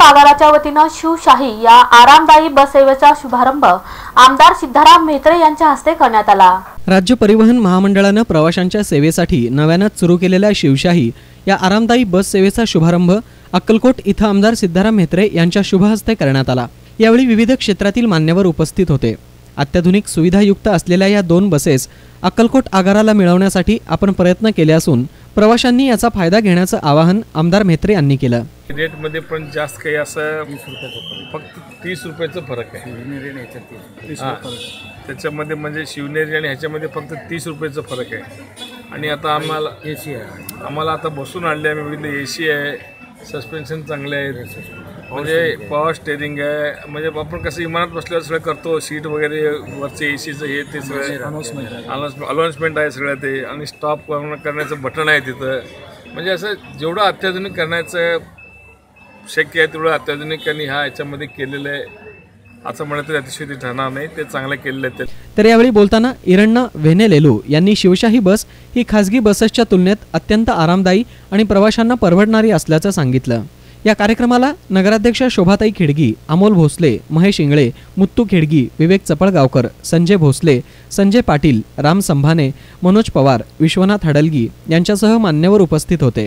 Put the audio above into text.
अक्कलकोट वतीनं शिवशाही या आरामदायी बससेवेचा शुभारंभ आमदार सिद्धाराम म्हेत्रे यांच्या हस्ते करण्यात आला. राज्य परिवहन महामंडळानं प्रवाशांच्या सेवेसाठी नव्यानंच सुरू केलेल्या शिवशाही या आरामदायी बस सेवेचा शुभारंभ अक्कलकोट इथं आमदार सिद्धाराम म्हेत्रे यांच्या शुभ हस्ते करण्यात आला. यावेळी विविध क्षेत्रातील मान्यवर उपस्थित होते. अत्याधुनिक सुविधायुक्त असलेल्या या दोन बसेस अक्कलकोट आगाराला मिळवण्यासाठी आपण प्रयत्न केले असून प्रवाशांनी याचा फायदा घेण्याचं आवाहन आमदार म्हेत्रे यांनी केलं. रेटमध्ये पण जास्त काही असं फक्त तीस रुपयाचं फरक आहे. त्याच्यामध्ये म्हणजे शिवनेरी आणि ह्याच्यामध्ये फक्त तीस रुपयाचं फरक आहे. आणि आता आम्हाला ए सी आहे. आम्हाला आता बसून आणले आम्ही. बघितलं ए सी आहे. सस्पेन्शन चांगले आहेत. म्हणजे पॉवर स्टेरिंग आहे. म्हणजे आपण कसं इमानात बसल्यावर सगळं करतो सीट वगैरे वरचे ए सीचं हे ते सगळं अनाउन्समेंट आहे सगळं ते. आणि स्टॉप करण्याचं बटन आहे तिथं. म्हणजे असं जेवढं अत्याधुनिक करण्याचं शक्य आहे तेवढं अत्याधुनिक आणि ह्या याच्यामध्ये केलेलं आहे. असं म्हणत अतिशय ठरणार नाही. ते चांगलं केलेलं आहे ते. तर यावेळी बोलताना इरण्णा व्हेनेलेलू यांनी शिवशाही बस ही खासगी बसेसच्या तुलनेत अत्यंत आरामदायी आणि प्रवाशांना परवडणारी असल्याचं सांगितलं. या कार्यक्रमाला नगराध्यक्ष शोभाताई खिडगी अमोल भोसले महेश इंगळे मुत्तू खेडगी विवेक चपळगावकर संजय भोसले संजय पाटील राम संभाने मनोज पवार विश्वनाथ हडलगी यांच्यासह मान्यवर उपस्थित होते.